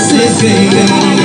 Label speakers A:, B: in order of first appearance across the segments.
A: city.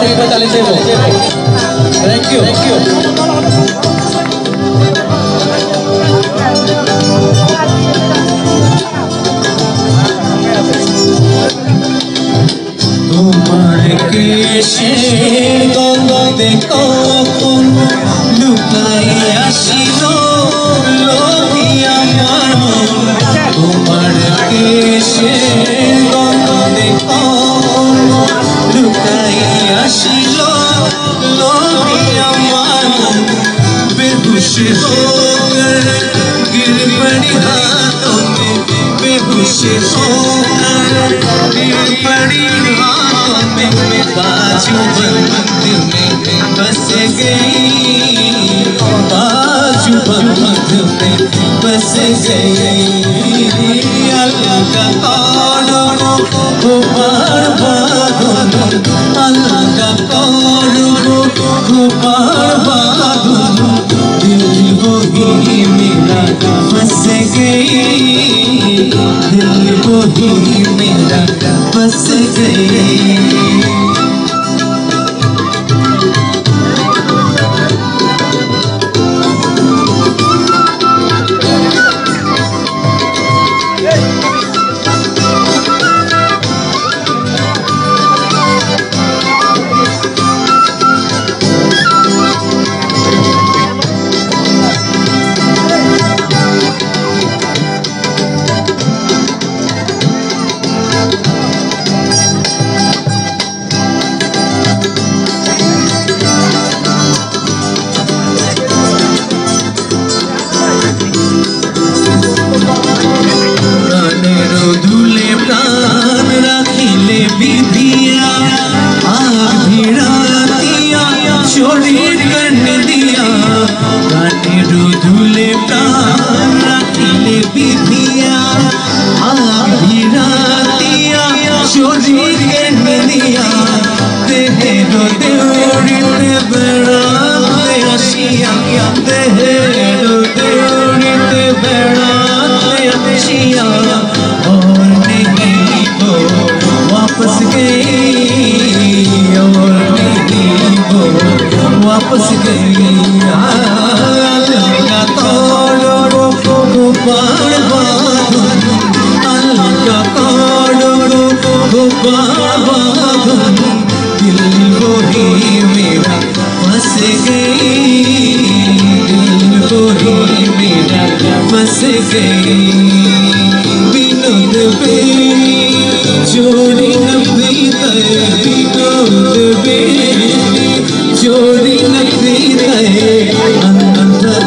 B: আমি November থেকে এবার চালিয়ে দেবো থ্যাংক ইউ থ্যাংক ইউ
A: তোমার কেশে গঙ্গে কখন লুকাই আসিল बेहोश होकर गिर पड़ी हाथों में बेहोश होकर गिर पड़ी हाथों में बाजू बंद में बस गई बाजू बंद में बस गई अल्लाह का कौन हो बार बार मेरा बस गई दिल को ही मेरा बस गई প্রাণের ধুলে প্রাণ রাখিলে বিধিয়া আভিড়া দিয়া শরীর কর্ণ দিয়া দেহের দেউড়িতে বেড়াতে আসিয়া দেহের দেউড়িতে বেড়াতে আসিয়া और नहीं वो वापस गई और नहीं वो वापस गई फंस गई दिल वो